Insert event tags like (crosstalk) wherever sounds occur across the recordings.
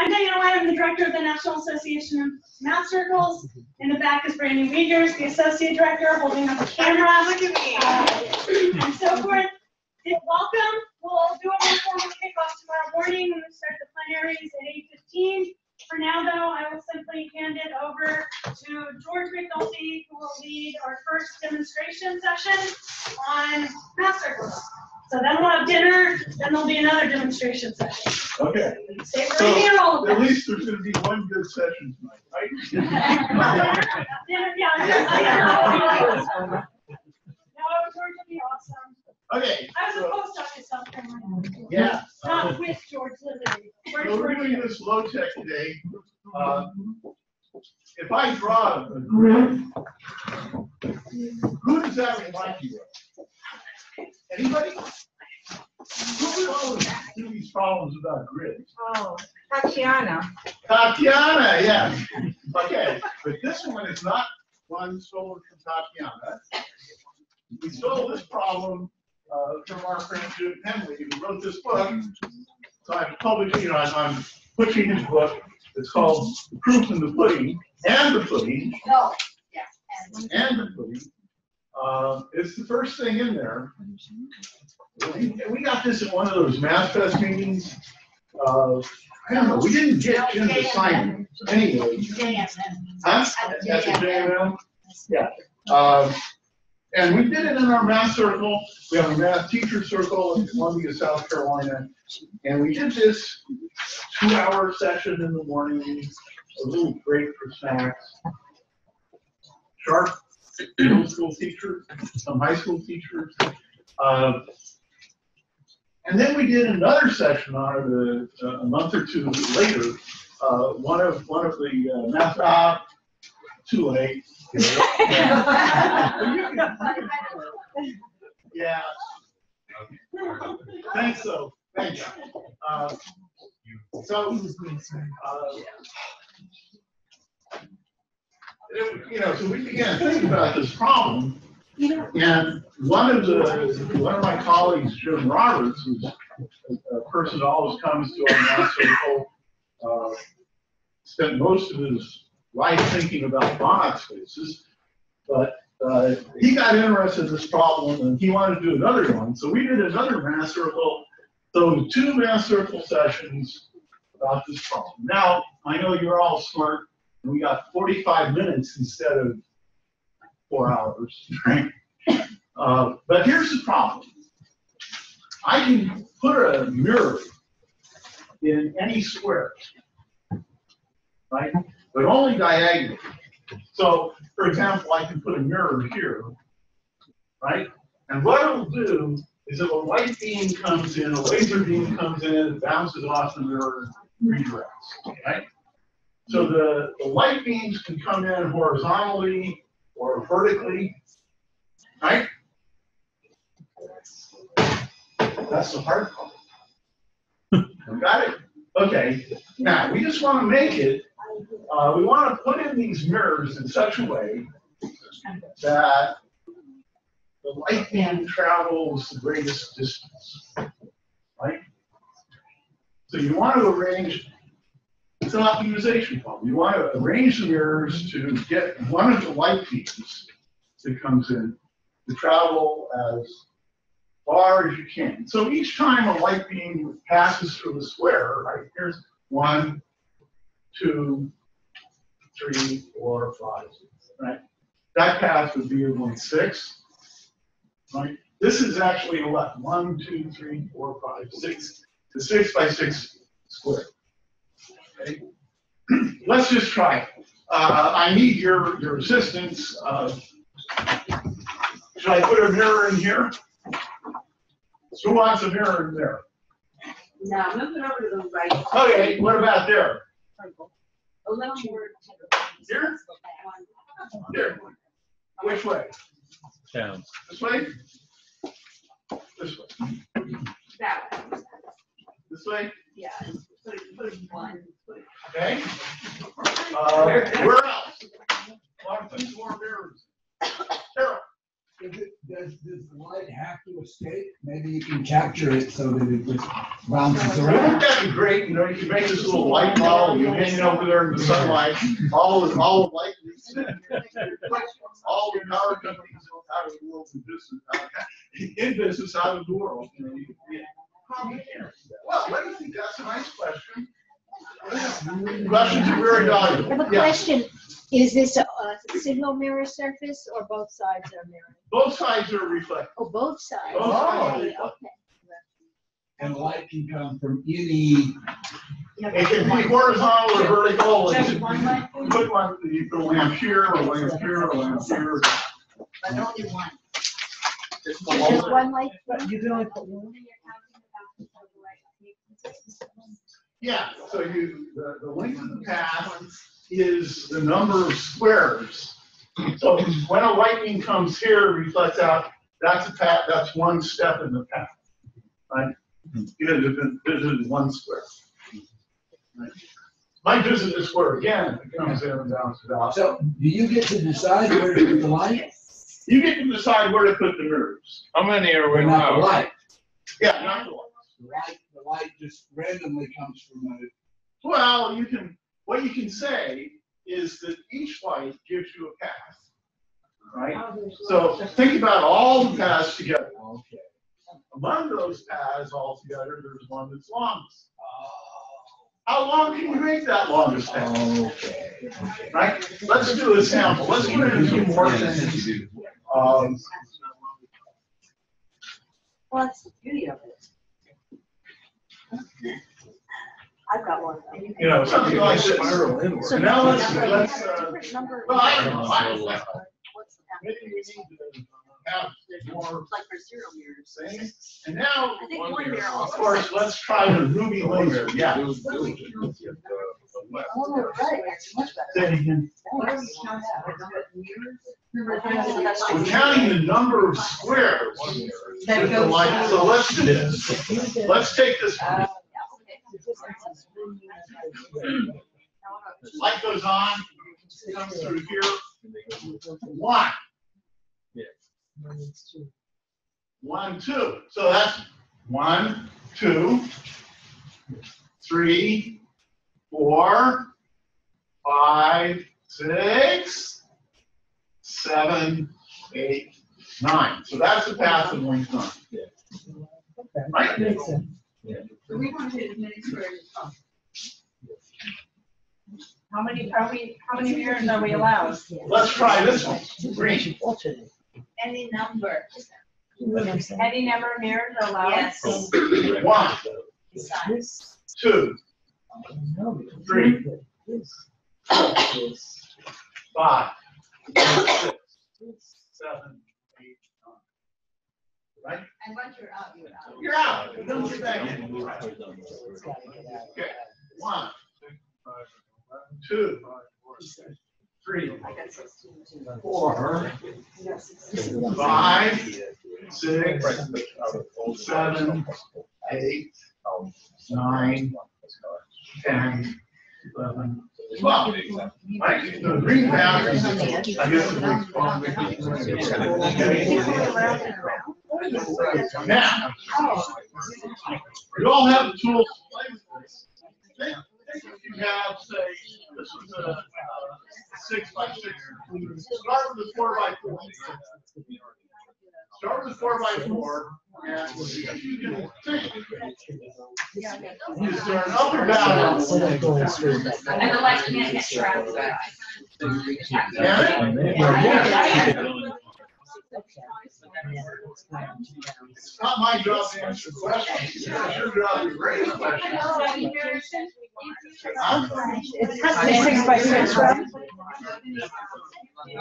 I'm Diana White, I'm the director of the National Association of Math Circles. In the back is Brandy Wiegers, the associate director, holding up the camera. Look at me. Uh, and so forth. Yeah, Welcome, we'll do a more formal kickoff tomorrow morning, when we start the plenaries at eight fifteen. For now, though, I will simply hand it over to George McNulty, who will lead our first demonstration session on math circles. So then we'll have dinner, then there'll be another demonstration session. Okay, Stay ready here, all of at least there's gonna be one good session tonight, right? (laughs) Dinner, yeah. No, George will be awesome. Okay, I was a so, postdoc in South Carolina. yeah. Not with George Lilly. So we're doing this low tech today. Uh, If I draw a grid, who does that remind you of? Anybody? Who always do these problems about grids? Oh, Tatiana. Tatiana, yes. Okay, but this one is not one stolen from Tatiana. We stole this problem uh, from our friend Jim Henle, who wrote this book. So I'm publishing, you know, I'm- I'm pushing his book. It's called The Proof in the Pudding and the Pudding No. and the pudding. Uh, It's the first thing in there. We we got this at one of those Math Fest meetings. Uh, I don't know, we didn't get Jim's assignment anyway. Huh? That's a JML? Yeah. Um, And we did it in our math circle. We have a math teacher circle in Columbia, South Carolina. And we did this two-hour session in the morning, a little break for snacks. Sharp middle school teachers, some high school teachers. Uh, And then we did another session on it uh, a month or two later. Uh, One of, one of the uh, math, ah, too late. (laughs) Yeah. Thanks, so, thanks. Uh, So, uh, you know, so we began thinking about this problem. And one of the, one of my colleagues, Jim Roberts, who's a person who always comes to our math circle, uh, spent most of his life thinking about Banach spaces. But uh, he got interested in this problem and he wanted to do another one. So we did another math circle. So two math circle sessions about this problem. Now, I know you're all smart we got 45 minutes instead of four hours, (laughs) right? Uh, but here's the problem. I can put a mirror in any square, right? But only diagonally. So, for example, I can put a mirror here, right? And what it'll do is if a light beam comes in, a laser beam comes in, it bounces off the mirror redirects, right? So the, the light beams can come in horizontally or vertically, right? That's the hard part. Got it? Okay, now, we just want to make it, uh, we want to put in these mirrors in such a way that the light beam travels the greatest distance, right? So you want to arrange, it's an optimization problem. You want to arrange the mirrors to get one of the light beams that comes in to travel as far as you can. So each time a light beam passes through the square, right, here's one, two, three, four, five, right? That path would be one six, right? This is actually eleven. One, two, three, four, five, six. The six by six square. Okay? (clears throat) Let's just try it. Uh, I need your, your assistance. Uh, Should I put a mirror in here? Who wants a mirror in there? No, move it over to the right. Okay, what about there? A little more. Here? Here. Which way? Down. This way? This way? That way. This way? Yeah. Put it, put it in one. Put it- Okay. Uh, where else? Put more mirrors? Carol? Does it, does, does the light have to escape? maybe you can capture it so that it just bounces around. wouldn't that be great, you know, you can make this little light ball, you hang it over there in the sunlight, all the, all the light. All the power companies out of the world in business, (laughs) in business out of the world. you know, you- you- probably can't. Well, let me think, that's a nice question. Questions are very I have a valuable. Yeah, question. Is this a, a single mirror surface or both sides are mirrored? both sides are reflected. Oh, both sides. Both sides. Okay, okay. And light can come from any, It can be horizontal or vertical. Just and one light? You put one, you put a lamp here, a lamp here, a lamp here. But only one. It's Just one light? you can only put one. Yeah, so you, the, the length of the path is the number of squares. So when a lightning comes here, reflects out, that's a path, that's one step in the path, right? You gotta visit visit one square. Right? Might visit the square again, it comes in and bounces out. So do you get to decide where to put the light You get to decide where to put the mirrors. How many are or we not the now? light? Yeah, not the light, the light just randomly comes from a, Well, you can, what you can say is that each light gives you a path, right? So think about all the paths together. okay. Among those paths altogether, there's one that's longest. How long can you make that longest path, Okay, okay. right? Let's do a sample. Let's put in a few more things. Um, Well, that's the beauty of it. I've got one. You know, something like this. Spiral inward. So now let's, let's, uh, Different number. well, I don't know. I- What's the Maybe we need to have more Like for serial mirrors. things. And now, I think one mirror of also. course, let's try the ruby laser. Yeah. Oh, right, that's much better. Say it again. What do we count out? We're counting the number of squares. That with the light. So let's do this. Let's take this, Uh, light goes on, comes through here, one. One, two. So that's one, two, three, four, five, six, seven, eight, nine. So that's the path of length nine. Right? So we want to hit as many squares as possible. How many, are we, how many mirrors are we allowed? Let's try this one. Green. Any number. Any number of mirrors are allowed? Yes. One, two, three, five, six, seven, eight, nine. Right? And once you're out, you're out. You're out. Don't get back in. Okay, one, two, three, four, five, six, seven, eight, nine, ten, eleven, Now, you all have the tools to play with this. Think, you have, say, this is a, uh, six by six. Start with a four by four. Start with four by four, and if you can think. Is there an up or down? on the wall? And the light can't get trapped. It? It's not my job to answer questions, it's your job to raise questions. Huh? It has to be six by six, you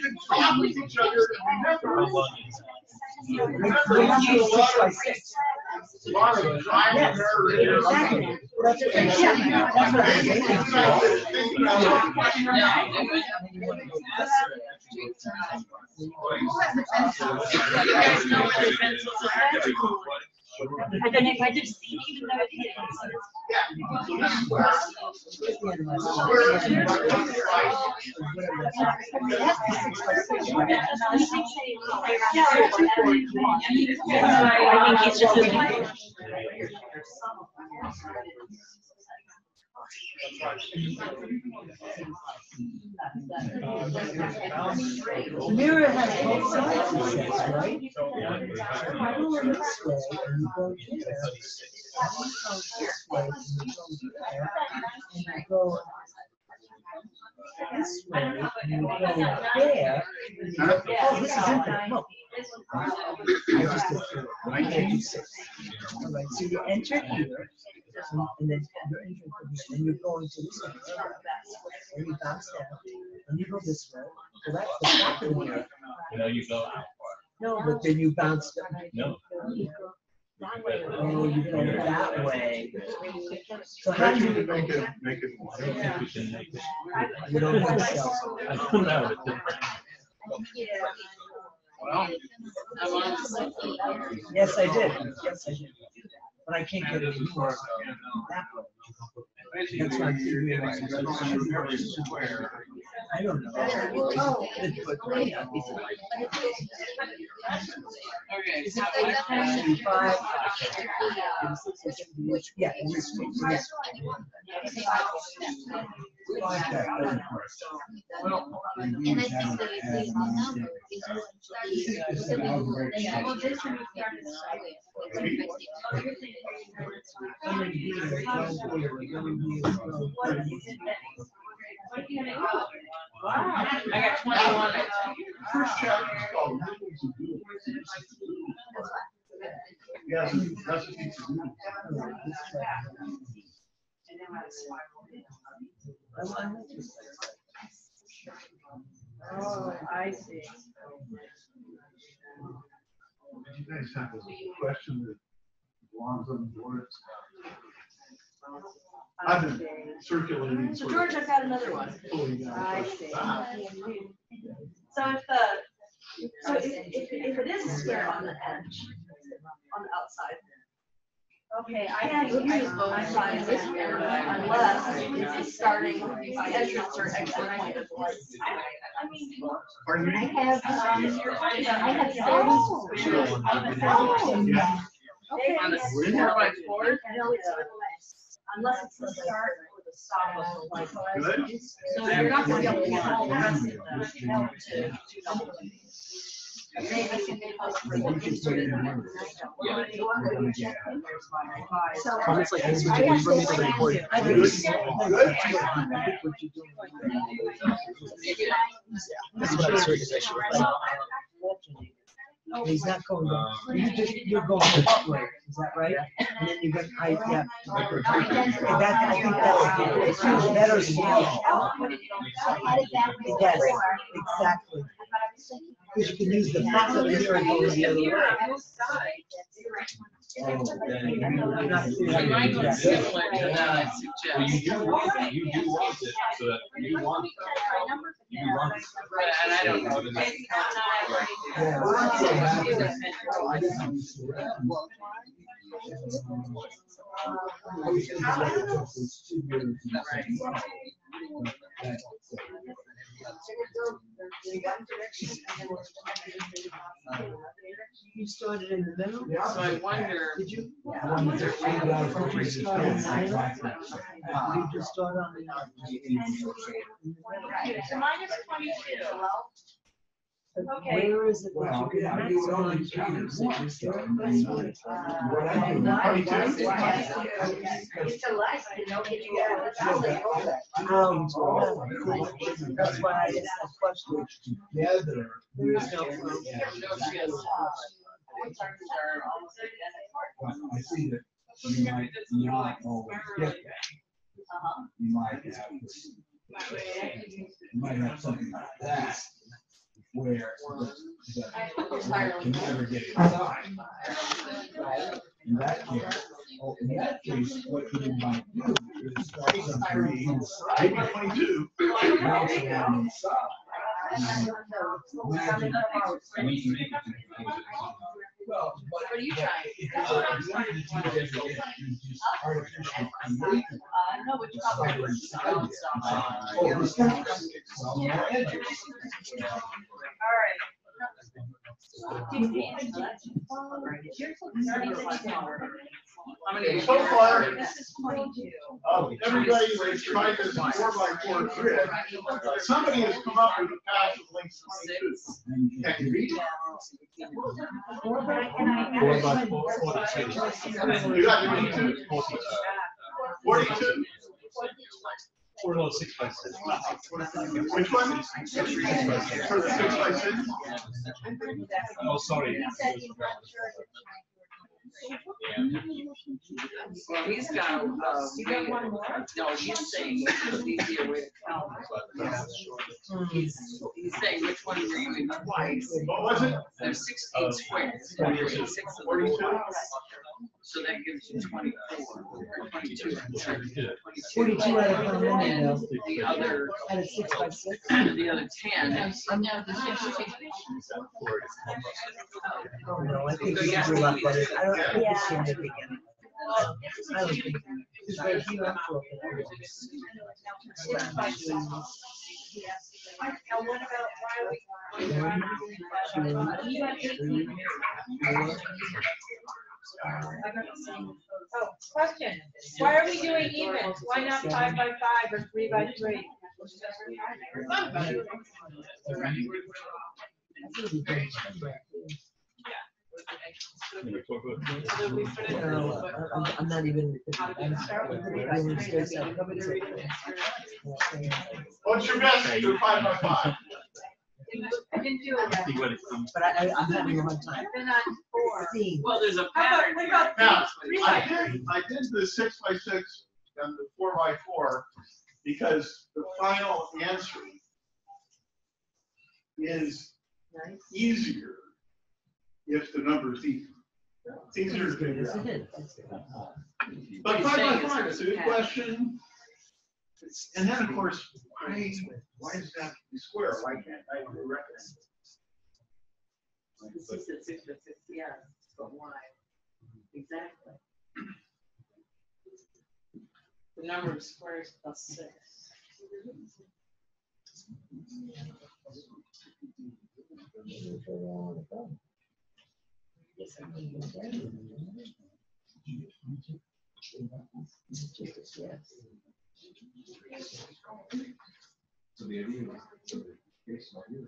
can talk with each other and. Remember, you do a lot of, a lot of trial and error. in your thinking. That's what I'm saying. That's what I'm saying. Think about And then if I just see, even though it hits. Yeah, so this is where. this is where it's- I think he's just. Mirror has both sides, right? You go this way and you go here. And you go this way and you go this way and you go there. Oh, this is infinite, look. I just did it. Nineteen. All right, so you enter here, and and then you're entering from here, and you're going to this one. And you bounce down, and you go this way, so that's the second one. You know, you go, out. No, but then you bounce down. no, Oh, you go that way. So how do you, make it, make it. I don't think we can make it. you don't think so? I don't know. it's. Well, Yes, I did, yes, I did. But I can't get it anymore that way. That's why I'm figuring. I don't know. Is it eight seventy-five? Yeah, in this case, yes. Like that, doesn't it? And I think that the number is going to be. Well, this one we started slowly. It's like sixty. Wow, I got twenty-one. First chapter doing. Oh, I see. Did you guys have a question that belongs on the board? I've been circulating. So sort George, I've got another one. pulling out I questions. see. So if the, so if, if, if it is a square on the edge, on the outside. Okay, I can't use both sides of the arrow unless it's starting the entrance or exit point of light. I mean. Pardon I me? have, um, I have Oh. thirty. Oh. Yeah. Okay. On the We're in four by there. four. No, Unless it's the start or the stop of the light. Good. So you're not gonna be able to get all the rest of the L to do nothing. Maybe you can post for the insert in there. So. It's like this, would you have bring me to to the say report? I I do. think Good. it's- Good. I think what you're doing right now. That's what I was thinking, I should have thought. He's not going down, you just, you're going upward, is that right? And then you're going, I, yeah. That, I think that's, it's much better small. Yes, exactly. Because you can use the back of the mirror and go the other way. You do want you do want it, so that you want. You want it. And I don't know. You started in the middle? So I wonder. Did you? One that they're free out of Did you just start in the don't middle? like that. Did you just start on the? So mine is twenty-two. Where is it that Well, you yeah, you would only maximize count it once, usage? so I mean, What I do. It's a life, you know, if you go with the Um, that's why I asked that question. Together. There is no. I see that you might not always get that. You might have, you might have something like that where the, the, can never get inside. In that case, oh, in that case, what you might do is start twenty-two. around inside. Make it. Well. What are you trying? That's what I'm trying to do. Artificial creation. Uh, no, it's probably. This one? Well, on the edges. All right. So far, everybody that's tried this four by four grid, somebody has come up with a path that links twenty-two. Four by four, forty-two. You got twenty-two? Forty-two? Four, no, six by six. Which one? For the six by six? Oh, sorry. Well, he's got, uh, way- no, he's saying it's easier way to count. He's, he's saying which one you're using twice. What was it? There's sixteen squares. so you're Six of them twice. So that gives you twenty-four, or twenty-two. Forty-two out of how many And though? the other, Out of six by six? (clears throat) the other ten. No, the sixty. Oh, no, I think you grew up, but I don't, I think it's significant. I don't think, it's right here, I'm broken. And what about, why are we? One, two, three, four. Oh, question, why are we doing evens? Why not five by five or three by three? I'm, I'm not even. I'm really stressed out. What's your best? Do five by five. I didn't do it yet. But I, I, I'm having a hard time. I've been on four. Seeing. Well, there's a How about, pattern. what about Now, three I did, I did the six by six and the four by four because the final answer is easier if the number's even. It's easier to figure Yes, out. is. But You're five by five, a it's a good pattern. question. It's- And then, of course, why, why does that have to be square? Why can't I do rectangle? This is six by six, yeah, but why? Exactly. The number of squares plus six. So the idea was, so the case saying,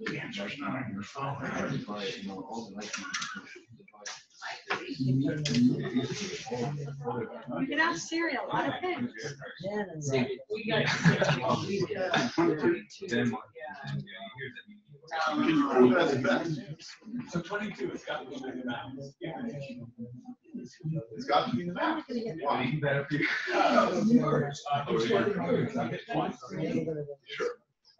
The not on your phone. the can ask Siri a lot of things. The-? So twenty-two, it's got to be in the map. It's got to be the. Why? Better for you. Sure.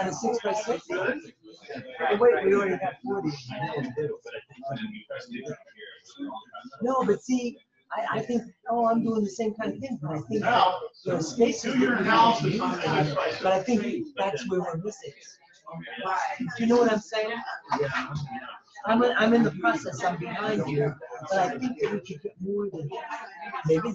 Out of six by six? Oh, Wait, we already got forty. No, but see, I, I think, oh, I'm doing the same kind of thing, but I think, Now, you know, space. do your analysis on by But I think that's where we're missing. Do you know what I'm saying? I'm, in- I'm in the process, I'm behind you, but I think that we could get more than, maybe. Oh,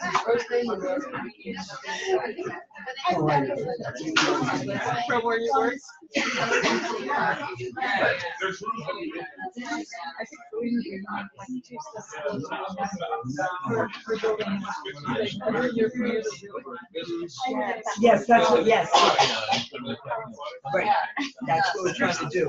From where you work? Yes, that's what, yes. Right, that's what we're trying to do.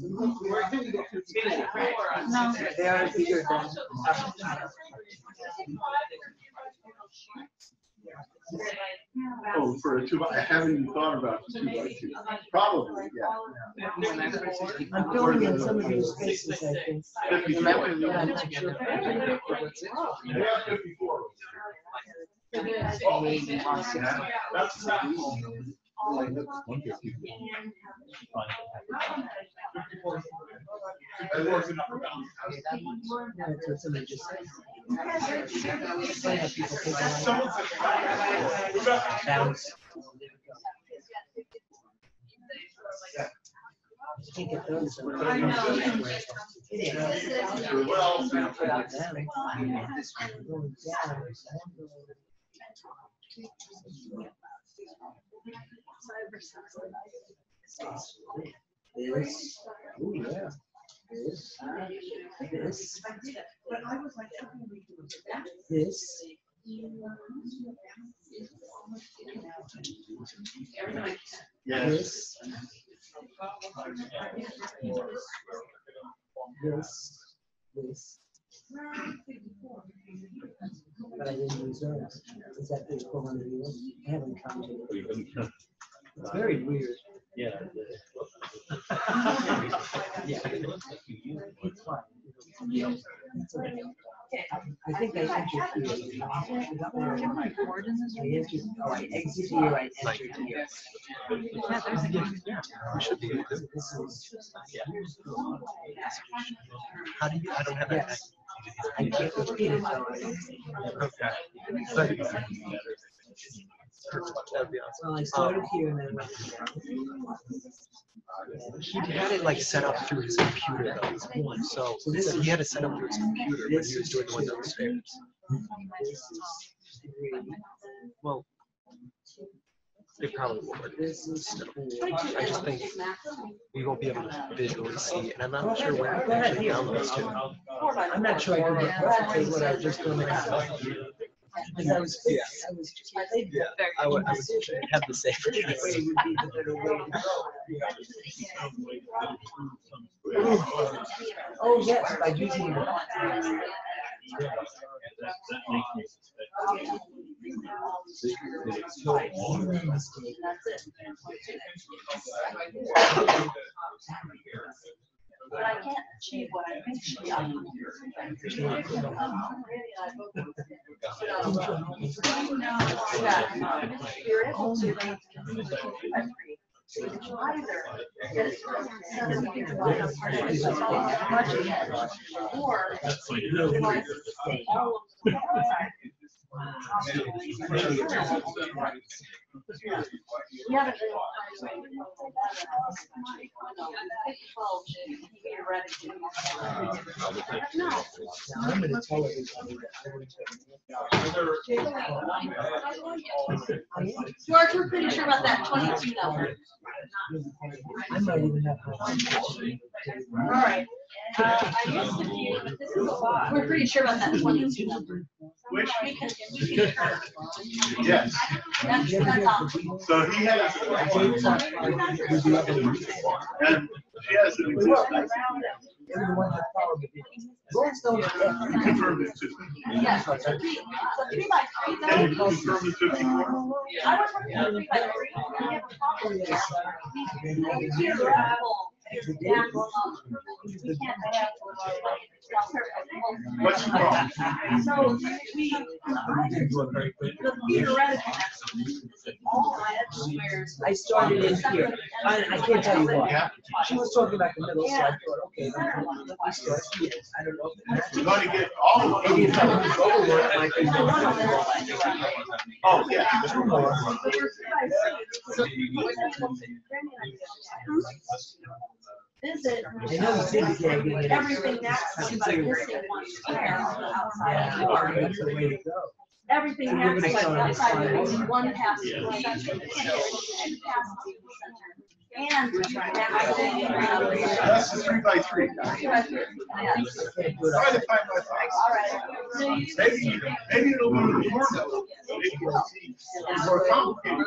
No, they are bigger than. Oh, for a two, by- I haven't even thought about the two by two. Probably, yeah. I'm filling in some of these spaces, I think. Fifty-four. Yeah, I'm not sure. Yeah, fifty-four. That's not. One fifty. That's what somebody just said. It's funny how people take a lot of bounce. Can't get those. I know. Well, Put out down. Going down. This, oh yeah, this, this, this. Yes. This, this. But I didn't use those. Is that the equivalent of yours? I haven't counted it. It's very weird. Yeah. Yeah. It's fine. It's okay. I think I entered here. I entered, oh, I exited here, I entered here. We should be able. This is, How do you, I don't have Yeah. that. I can't repeat it. Okay. But- That'd be awesome. Well, I started um, here and then. went He had it like set up through his computer though. So, So this he had it set up through his computer when he was doing the one downstairs. Well, it probably will work. This is still. I just think we won't be able to visually see, and I'm not sure where it actually downloads to. I'm not sure I can replicate what I just done. Because I was, Yeah. I was, I played Yeah, I would, I would have the same. Which way would be the better way to go? Oh, yes, by using the. But I can't achieve what I think should be. (laughs) Um, You're able to like. Either get seven people line up part of the budget head, or like all of the You haven't really. Well, theoretically. No. I'm gonna tell it. George, we're pretty sure about that twenty-two number. I might even have. All right. Uh, I used to be, but this is a lot. We're pretty sure about that twenty-two number. Which, We can, we can. yes. That's, that's all. So he has, and she has an existing, Everyone that followed it. Rolls don't. you confirmed it too. Yeah, so three, by three Can you though. confirm the fifty-four? I was working three by three. We have a problem there. We- we can't travel. Yeah, We can't have. What's the problem? So we, the theoretical all edge squares. I started in here. I, I can't tell you why. Yeah. She was talking about the middle, so I thought, okay, then let me start here. I don't know. if We're going to get all of Maybe if I them. move over, it might be more. Oh, yeah. Two more. Visit. I know the city's gonna give it. Everything that's by missing one square on the outside. That's the way to go. Everything Give it that's like outside, only one passes through the center, two passes through the center. And that thing around there. That's the three by three. Try the five by five. All right. So you- Maybe, maybe it'll be more, maybe you'll see more complicated.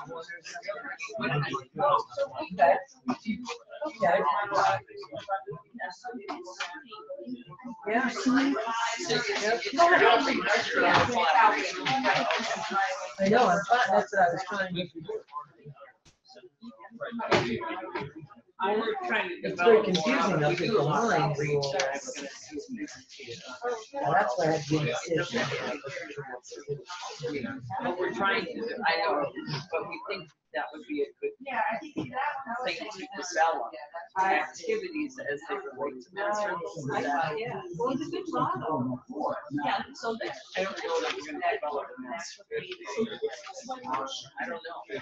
I know, I'm fine, that's what I was trying to do. I was trying to It's very develop. confusing up at the lines. Well, that's why I had the decision. But we're trying to, I know, but we think that would be a good Yeah, I think that thing to develop activities as they relate to master. Yeah, well, it's a good model. Yeah, so that. I don't know that we're gonna develop a master. I don't know.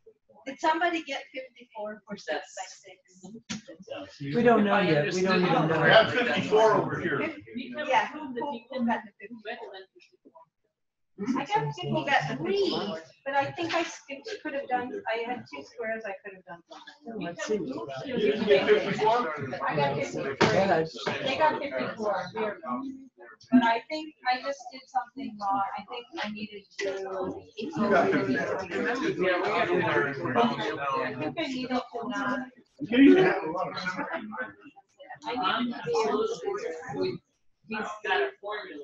Did somebody get fifty-four percent by six? We don't know yet, we don't even know. We know. have fifty-four over here. Yeah, who, who, who got the fifty-four? I got, people got three, but I think I skipped, could have done, I had two squares, I could have done. Let's oh, see. You can get fifty-four? I got fifty-four. They got fifty-four, here. But I think I just did something wrong, I think I needed to. You got 54. I think I needed to not, You need to have a lot of. I needed to be able to. He's got a formula.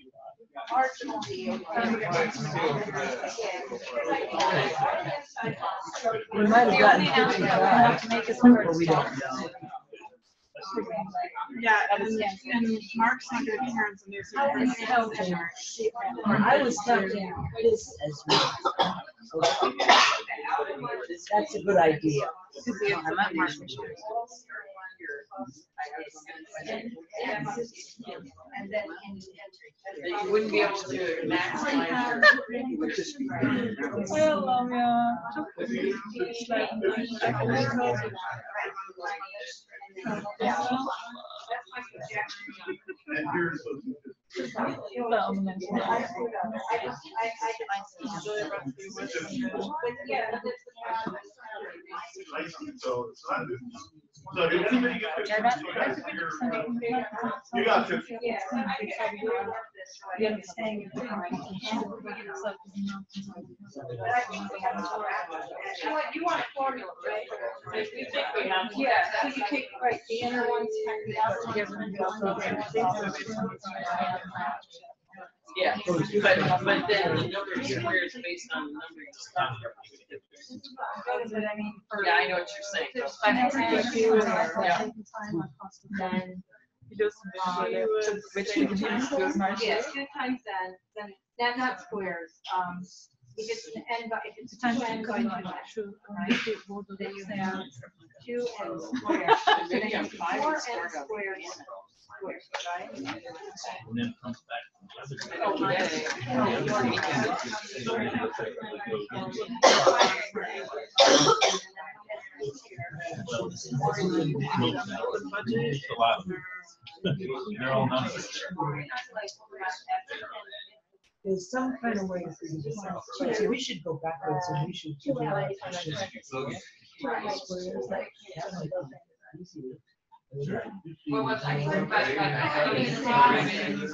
We might have gotten fifty-five, but we don't know. Yeah, and, and Mark's not gonna be here on Sunday, so. I was counting, I was counting this as well. Okay. That's a good idea. I'm Mark's. And then. You wouldn't be able to maximize Hello, yeah. And here's. So it's not. So did anybody get fifty? You got- you're- You got fifty. You want a formula, right? We think we have. Yeah, so you take, right, the inner ones, the outer ones. Yeah, but, but then the number of squares based on the number of stuff. But I mean, for. Yeah, I know what you're saying. There's five hundred two and Yeah. then. Just uh, Which two times goes Marcia? Yeah, two times then, then, not, not squares, um, if it's an n by, if it's two Times n by two n, right? Then you have two n squared, then you have four and n squared squared, right? And then comes back. Oh, yeah. It's a lot. They're all numbers. There's some kind of way to figure this out. So we should go backwards and we should. figure out the squares, like, that. What I? I mean, it's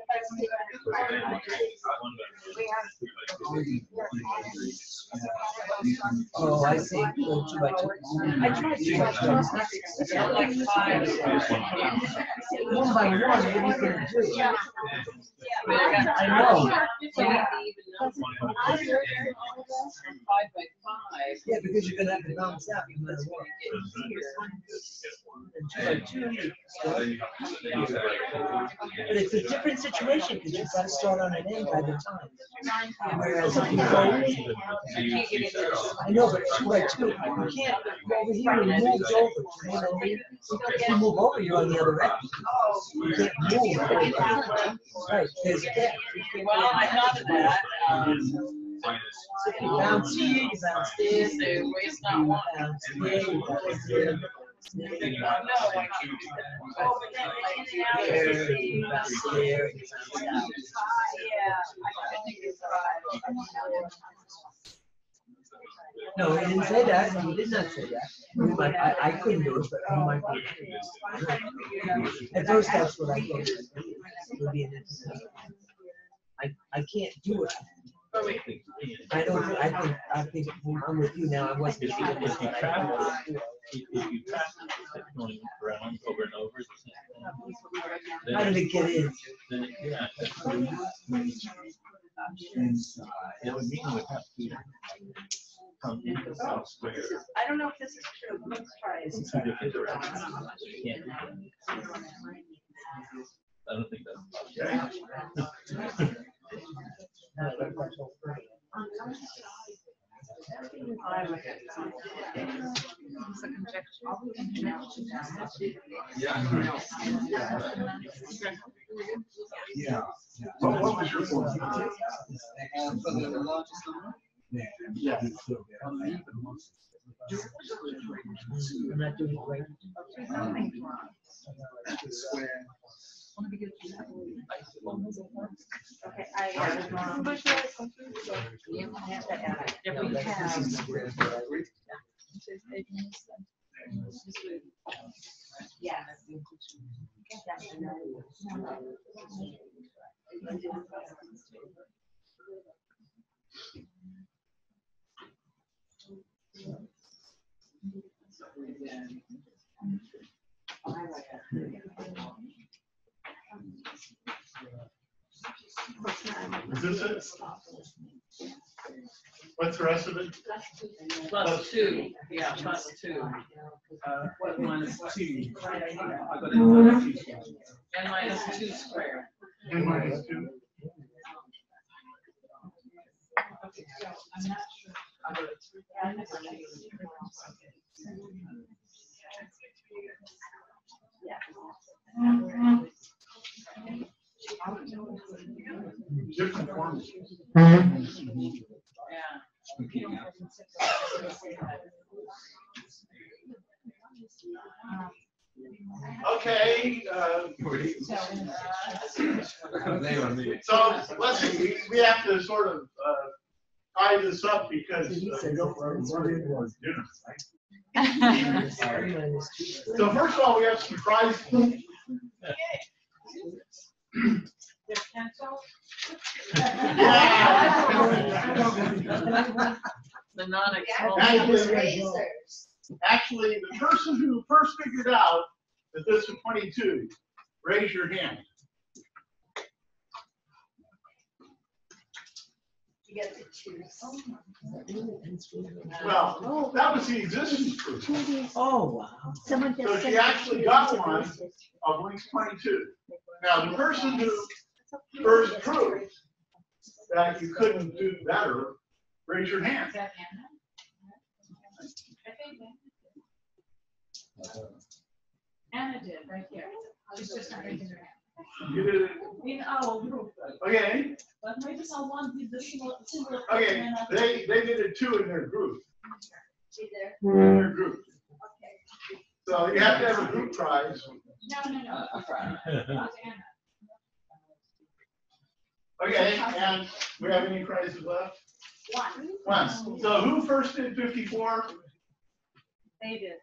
Oh, I see. Go two by. I tried two by. Like five. One by one, you gonna do? I know. Five by five. Yeah, because you're gonna have to balance out. And two by two. But it's a different situation, because you've got to start on an end by the time. Whereas if you go, I know, but two by two, you can't go over here and move over, you know what I mean? If you move over, you're on the other end. You can't move. Right, there's a gap. Well, I thought of that. um, So you bounce here, you bounce there, So you waste not one. bounce there, you bounce there. No, I can't do that. But. No, he didn't say that, he did not say that. Might- I, I couldn't do it, but he might. be. At first, that's what I thought. I, I can't do it. Wait. I don't, I think, I think, I'm with you now, I wasn't. If you, if you travel, if if you travel, it's going around over and over. then- How did it get in? Then, yeah. That would mean it would have to come into South Square. I don't know if this is true, but let's try it. in two different directions. You can't do that. I don't think that's. (laughs) Yeah. What, what was your point? Yeah. I'm not doing it right. Okay, I, uh, If we have. yes. Plus two, yeah, plus two. Uh, what minus two? I got And minus two squared. N minus two? Different forms. Yeah. Okay, uh, They on me. so let's see, we, we have to sort of, uh, tie this up because uh, we don't run into our dinner, right? So first of all, we have some prizes. The non Actually, actually, the person who first figured out that this was twenty-two, raise your hand. You get to choose. Oh, well, that was the existence proof. Oh, wow. Someone So just she said. actually got one of Link's twenty-two. Now, the person who first proved that you couldn't do better, raise your hand. Anna uh-huh. Anna did, right here. She's just not raising her hand. You did it, In our group, okay, but maybe someone did the similar, similar. okay, they, they did it too in their group, See in their group. Okay. So you have to have a group prize. No, no, no. It was Okay, and we have any prizes left? One. One. So who first did fifty-four? They did.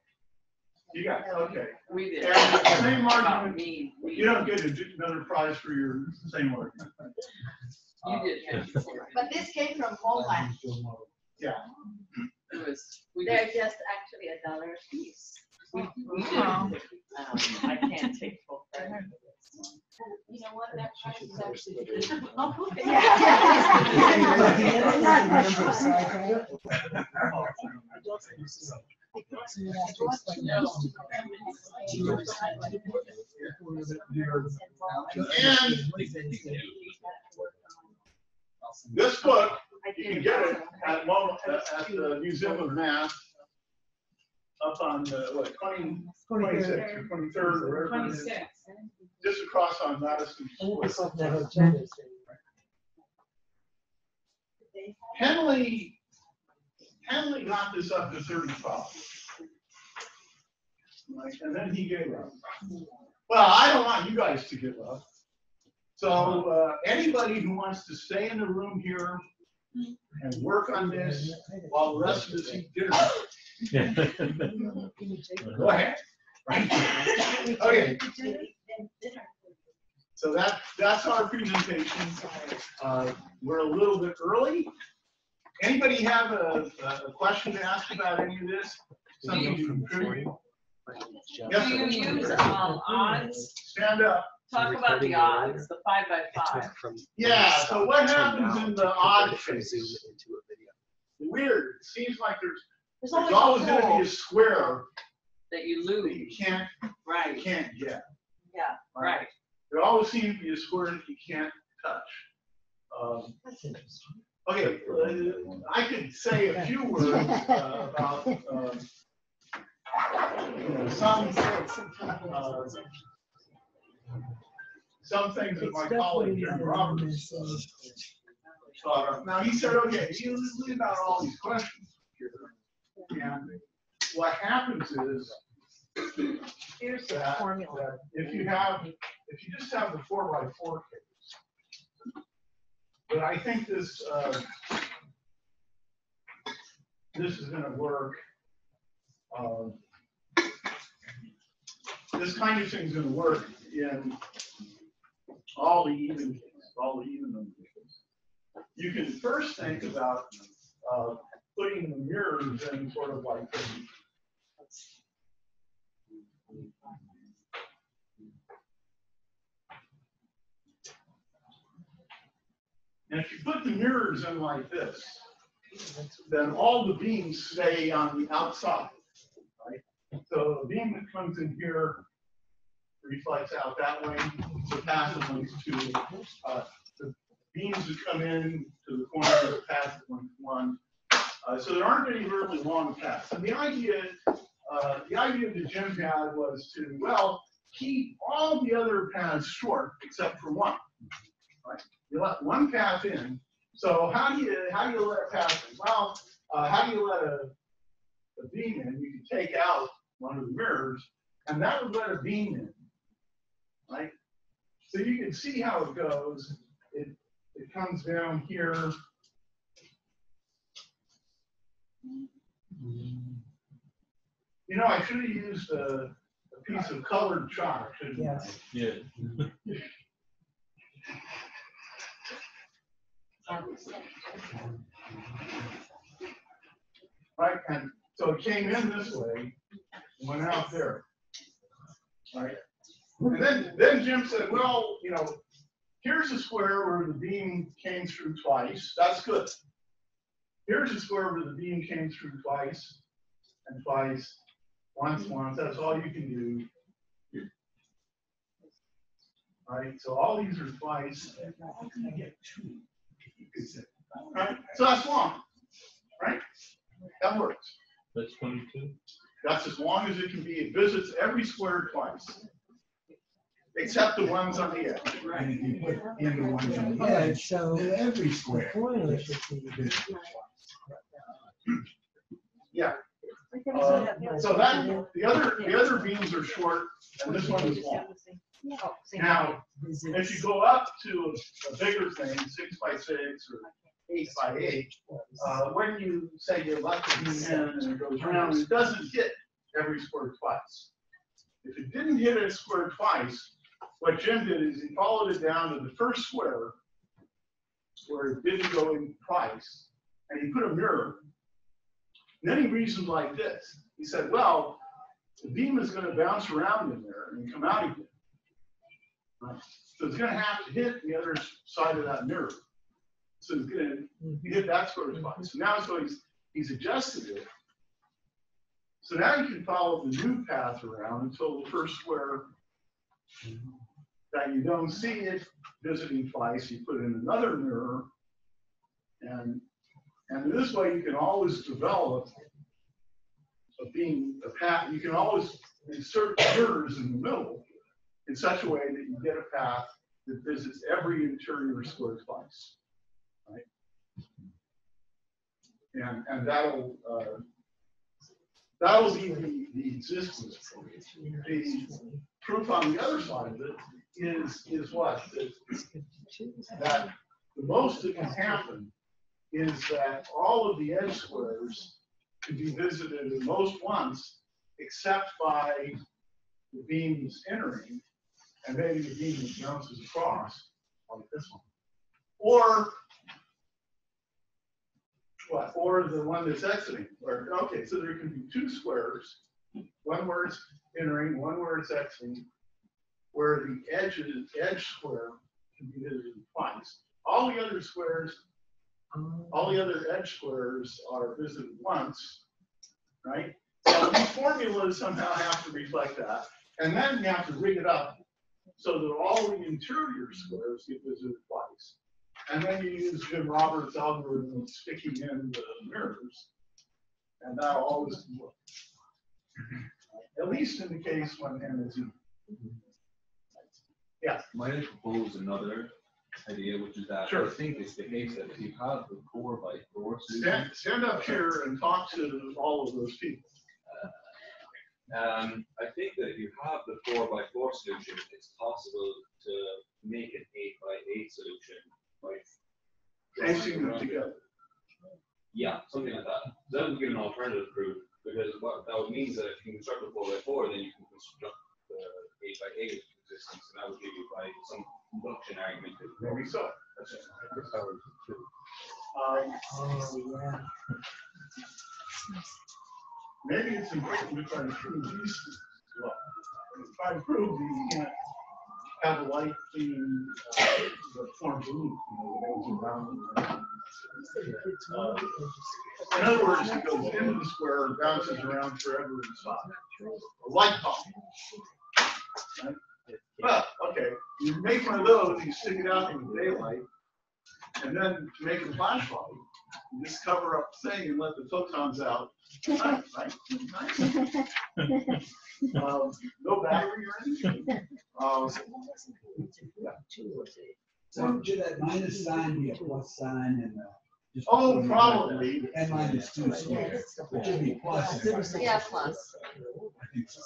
You got, it, okay. We did. And the same About argument, me, we- you don't get a- another prize for your same argument. You did. have before. But this came from Walmart. Yeah. It was, we They're did, just actually a dollar a piece. we, we did. Um, I can't take full credit. You know what, that price is actually. (laughs) (laughs) (laughs) And this book, you can get it at, at the Museum of Math up on, the, what, twenty, twenty-six or twenty-third or wherever it is, just across on Madison Square. Henle, Henle got this up to thirty-five. Like, and then he gave up. Well, I don't want you guys to give up. So, uh, anybody who wants to stay in the room here and work on this while the rest of us eat dinner, (laughs) go ahead. Right? Okay, so that, that's our presentation. Uh, We're a little bit early. Anybody have a, a question to ask about any of this? Something you can contribute? Yes, Do you sir. use, um, odds? Stand up. Talk about the odds, the five by five. Yeah, so what happens in the odd case? Zoom into a video. Weird, it seems like there's, There's there's always always a gonna hole. be a square That you that lose, you can't, you right, can't get. yeah, right. There always seems to be a square that you can't touch. Um, Okay, uh, I could say a few words uh, about, um, you know, some, uh, some things that my colleague Jim Roberts thought of. Now, he said, okay, you leave out all these questions here. And what happens is Here's the that formula. that if you have, if you just have the four by four case. But I think this, uh, this is gonna work. um, This kind of thing's gonna work in all the even, cases, all the even number cases. You can first think about, uh, putting the mirrors in sort of like the And if you put the mirrors in like this, then all the beams stay on the outside? So the beam that comes in here reflects out that way, the passive to, uh, the beams that come in to the corner, of the passive one. Uh, so there aren't any really long paths. And the idea, uh, the idea that Jim had was to, well, keep all the other paths short except for one. Right? You let one path in. So how do you how do you let a path in? Well, uh, how do you let a, a beam in? You can take out one of the mirrors And that would let a beam in, right? So you can see how it goes. It, it comes down here. You know, I should have used a, a piece of colored chalk, shouldn't I? Yes. Yeah. Right, and so it came in this way, went out there. Right? And then, then Jim said, well, you know, here's a square where the beam came through twice, that's good. Here's a square where the beam came through twice, and twice, once, once, that's all you can do. Right, so all these are twice. Right, so that's one. right? That works. That's twenty-two? That's as long as it can be. It visits every square twice. Except the ones on the edge. And if you put in the ones on the Yeah, edge, so then every the square. formula should be. Yeah. Uh, So that, the other, the other beams are short and this one is long. Now, as you go up to a bigger thing, six by six or eight by eight, uh, when you say you let the beam in and it goes around, it doesn't hit every square twice. If it didn't hit a square twice, what Jim did is he followed it down to the first square where it didn't go in twice, and he put a mirror. And then he reasoned like this. He said, well, the beam is gonna bounce around in there and come out again. So it's gonna have to hit the other side of that mirror. So he's gonna mm-hmm. hit that square twice. Mm-hmm. So now so he's, he's adjusted it. So now you can follow the new path around until the first square that you don't see it visiting twice, you put in another mirror. And, and this way you can always develop a being a path, you can always insert mirrors in the middle in such a way that you get a path that visits every interior square twice. And, and that'll, uh, that'll be the, the existence. The proof on the other side of it is, is what? That, that the most that can happen is that all of the edge squares can be visited at most once, except by the beams entering, and maybe the beam that bounces across, like this one. Or, what, or the one that's exiting, or, okay, so there can be two squares, one where it's entering, one where it's exiting, where the edge edges, edge square can be visited twice. All the other squares, all the other edge squares are visited once, right? So these formulas somehow have to reflect that. And then you have to rig it up so that all the interior squares get visited twice. And then you use Jim Roberts' algorithm of sticking in the mirrors. And that'll always work. At least in the case when n is even. Yeah. Might I propose another idea, which is that I Sure. think it's the case that if you have the four by four Stand, solution, stand up here and talk to all of those people. um, I think that if you have the four by four solution, it's possible to make an eight by eight solution, Facing them together. Yeah, something like that. That would give an alternative proof, because what that would mean is that if you construct a four by four, then you can construct the eight by eight existence, and that would give you by some induction argument. that- Maybe so. That's just- Um, Oh, yeah. maybe it's important to try to prove these things as well. Try to prove that you can't have a light being, uh, the form you know, In other words, it goes into the square and bounces around forever inside. A light bulb. Right? But, okay, you make one of those, you stick it out in the daylight, and then to make a flashlight, you just cover up the thing and let the photons out. Right, right, right. Um, No battery or anything. Um, So should that minus sign be a plus sign and, uh? just Oh, probably. N minus two squared, which should be plus. Yeah, plus. I think so.